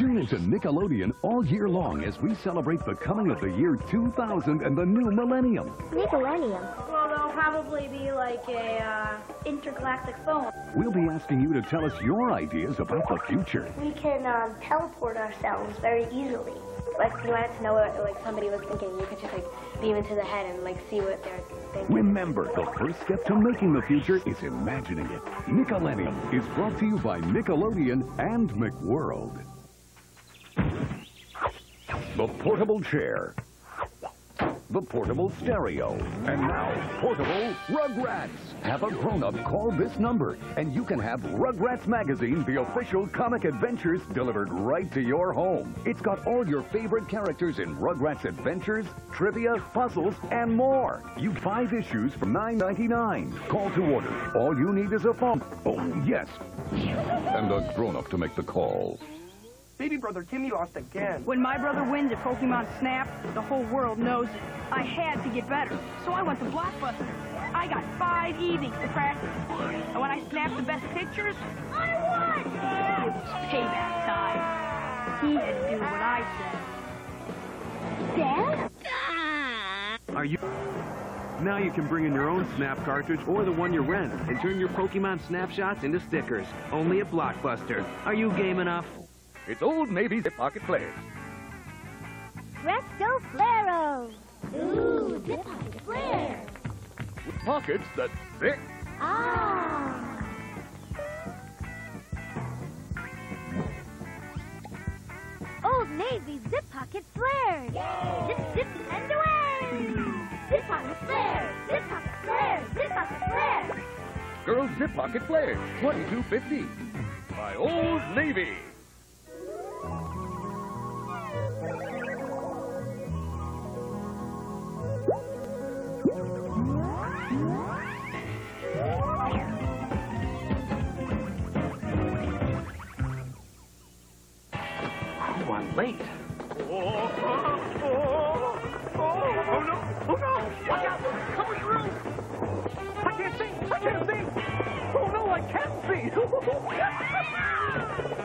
Tune into Nickelodeon all year long as we celebrate the coming of the year 2000 and the new millennium. Nickelodeon. Well, there'll probably be like a uh, intergalactic phone. We'll be asking you to tell us your ideas about the future. We can um, teleport ourselves very easily. Like, you wanted to know what like somebody was thinking. You could just like beam into the head and like see what they're thinking. Remember, the first step to making the future is imagining it. Nickelodeon is brought to you by Nickelodeon and McWorld. The portable chair. The portable stereo. And now, portable Rugrats. Have a grown-up call this number, and you can have Rugrats Magazine, the official comic adventures, delivered right to your home. It's got all your favorite characters in Rugrats adventures, trivia, puzzles, and more. You five issues for $9.99. Call to order. All you need is a phone. Oh, yes. And a grown-up to make the call. Baby brother Timmy lost again. When my brother wins at Pokemon Snap, the whole world knows it. I had to get better, so I went to Blockbuster. I got five evenings to practice. And when I snapped the best pictures, I won! It was payback time. He had to do what I said. Dad? Are you... Now you can bring in your own Snap cartridge or the one you rent and turn your Pokemon snapshots into stickers. Only at Blockbuster. Are you game enough? It's Old Navy's Zip Pocket Flares. Presto Flaro. Ooh, zip pocket flare. With pockets that zip. Ah. Old Navy zip pocket flares. Yay! Zip, zip, and away. Zip pocket flare. Zip pocket flare. Zip pocket flare. Girls Zip Pocket Flares, 2250. By Old Navy.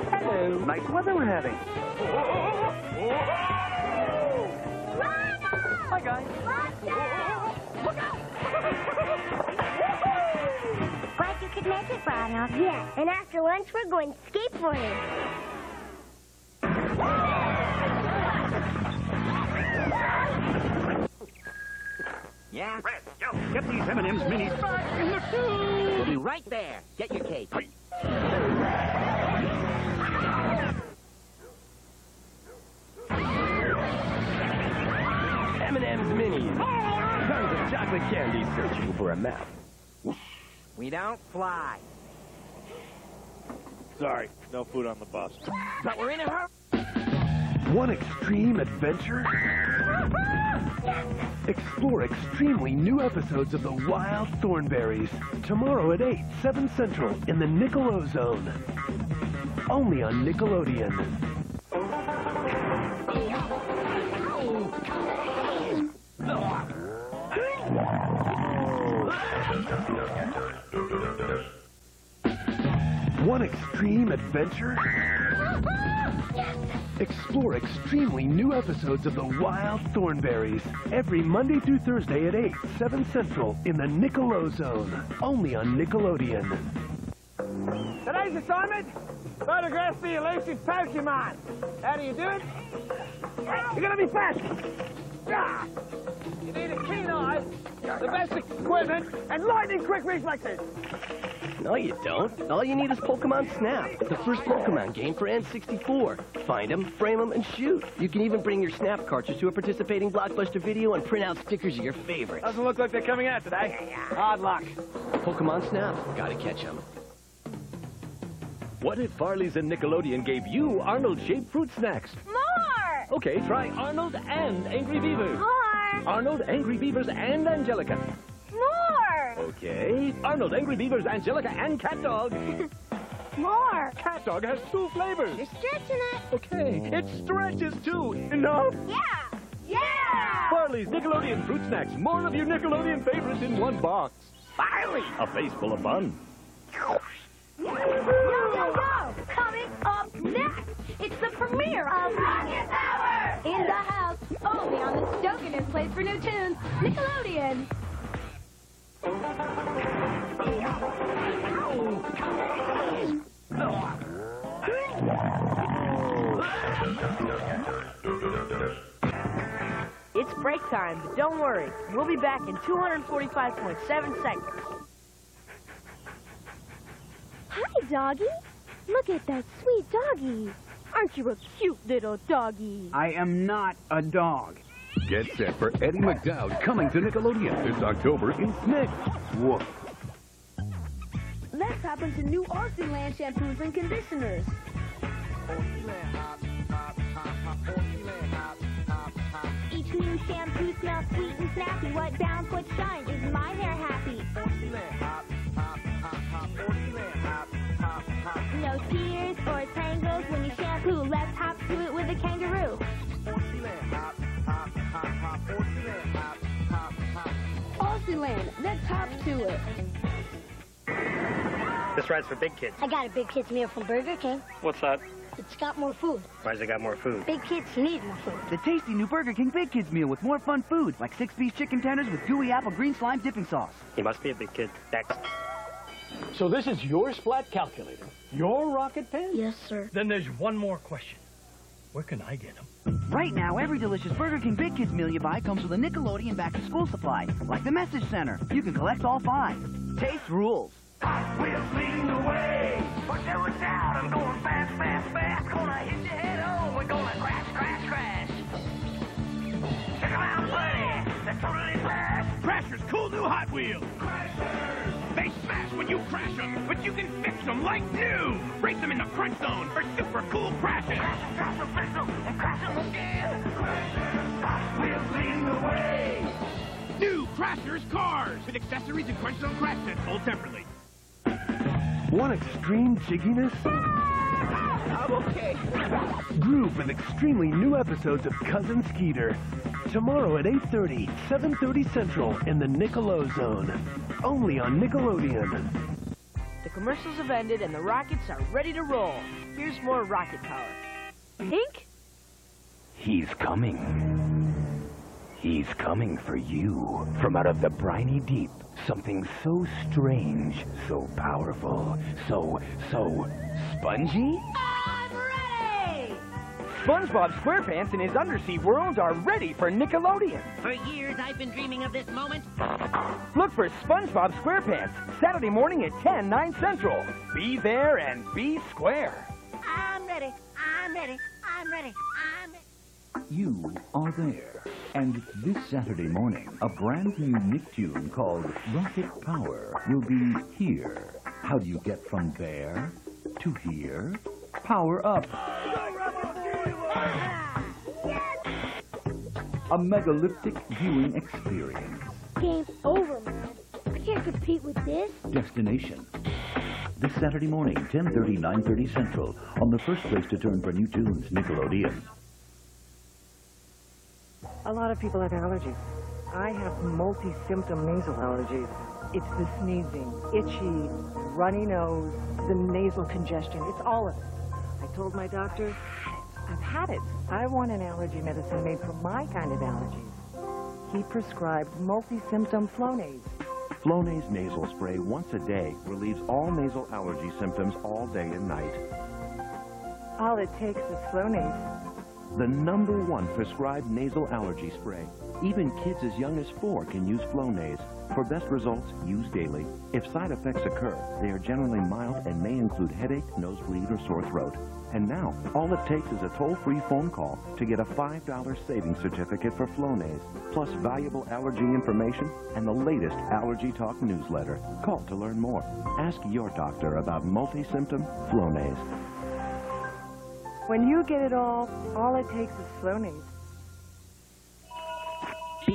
Hello. Nice weather we're having. Hi, guys. Look out. Glad you could make it, Ronald. Yeah, and after lunch, we're going skateboarding. Yeah? Red, yo, get these M&M's minis back in the. We'll be right there. Get your cake. M&M's minis. Tons of chocolate candy searching for a map. We don't fly. Sorry, no food on the bus. But we're in a hurry. Want extreme adventure? Explore extremely new episodes of The Wild Thornberrys. Tomorrow at 8, 7 Central in the Nickelodeon Zone. Only on Nickelodeon. Want extreme adventure? Explore extremely new episodes of The Wild Thornberrys every Monday through Thursday at 8, 7 Central in the Nickelodeon Zone. Only on Nickelodeon. Today's assignment, photograph the elusive Pokemon. How do you do it? You're gonna be fast. You need a keen eye, the best equipment, and lightning-quick reflexes. No, you don't. All you need is Pokemon Snap, the first Pokemon game for N64. Find them, frame them, and shoot. You can even bring your Snap cartridge to a participating Blockbuster video and print out stickers of your favorites. Doesn't look like they're coming out today. Hard luck. Pokemon Snap. Gotta catch them. What if Farley's and Nickelodeon gave you Arnold-shaped fruit snacks? Okay, try Arnold and Angry Beavers. More! Arnold, Angry Beavers, and Angelica. More! Okay, Arnold, Angry Beavers, Angelica, and CatDog. More! CatDog has two flavors. You're stretching it. Okay, it stretches too. Enough? Yeah! Yeah! Farley's Nickelodeon fruit snacks. More of your Nickelodeon favorites in one box. Farley! A face full of fun. Yo, yo, yo! Coming up next, it's the premiere In the house, only on the Stokinist Place for New Tunes, Nickelodeon. It's break time, but don't worry. We'll be back in 245.7 seconds. Hi, doggy. Look at that sweet doggy. Aren't you a cute little doggy? I am not a dog. Get set for Eddie McDowd coming to Nickelodeon this October in Snick. Woof. Let's hop into new Aussieland shampoos and conditioners. Each new shampoo smells sweet and snappy. What bounce, what shine is my hair happy. No tears or tangles it with a kangaroo. Let's hop to it. This ride's for big kids. I got a big kids meal from Burger King. What's that? It's got more food. Why's it got more food? Big kids need more food. The tasty new Burger King Big Kids meal with more fun food, like six-piece chicken tenders with gooey apple green slime dipping sauce. He must be a big kid. Next. So this is your splat calculator, your rocket pen? Yes, sir. Then there's one more question. Where can I get them? Right now, every delicious Burger King Big Kids meal you buy comes with a Nickelodeon back-to-school supply, like the Message Center. You can collect all five. Taste rules. We're leading the way. But there was out. I'm going fast, fast, fast. Gonna hit your head on. We're gonna crash, crash, crash. Check 'em out, buddy. They're totally fast. Crashers, cool new Hot Wheels. They smash when you crash them, but you can fix them like new. Race them in the crunch zone for super cool crashes. Crash them, fix them, and crash them again. We're leading the way. New Crashers cars with accessories and crunch zone crash tests sold separately. Want extreme jigginess? I'm okay. Groove with extremely new episodes of Cousin Skeeter. Tomorrow at 8.30, 7.30 Central in the Nick-O-Zone. Only on Nickelodeon. The commercials have ended and the rockets are ready to roll. Here's more rocket power. Pink? He's coming. He's coming for you from out of the briny deep. Something so strange, so powerful, so, so spongy? SpongeBob SquarePants and his undersea world are ready for Nickelodeon. For years, I've been dreaming of this moment. Look for SpongeBob SquarePants Saturday morning at 10, 9 Central. Be there and be square. I'm ready. I'm ready. I'm ready. I'm ready. You are there. And this Saturday morning, a brand new Nicktoon called Rocket Power will be here. How do you get from there to here? Power up. A megalithic viewing experience. Game over, man. I can't compete with this. Destination. This Saturday morning, 10.30, 9.30 Central, on the first place to turn for new tunes, Nickelodeon. A lot of people have allergies. I have multi-symptom nasal allergies. It's the sneezing, itchy, runny nose, the nasal congestion. It's all of it. I told my doctor, I've had it. I want an allergy medicine made for my kind of allergies. He prescribed multi-symptom Flonase. Flonase nasal spray once a day relieves all nasal allergy symptoms all day and night. All it takes is Flonase. The number one prescribed nasal allergy spray. Even kids as young as four can use Flonase. For best results, use daily. If side effects occur, they are generally mild and may include headache, nosebleed, or sore throat. And now, all it takes is a toll-free phone call to get a $5 savings certificate for Flonase, plus valuable allergy information and the latest Allergy Talk newsletter. Call to learn more. Ask your doctor about multi-symptom Flonase. When you get it all, all it takes is Flonase.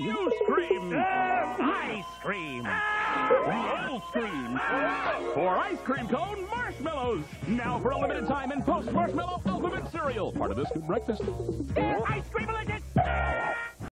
You scream ice cream. Roll scream. For ice cream cone marshmallows. Now for a limited time in Post Marshmallow Ultimate Cereal. Part of this good breakfast. Ice cream delicious.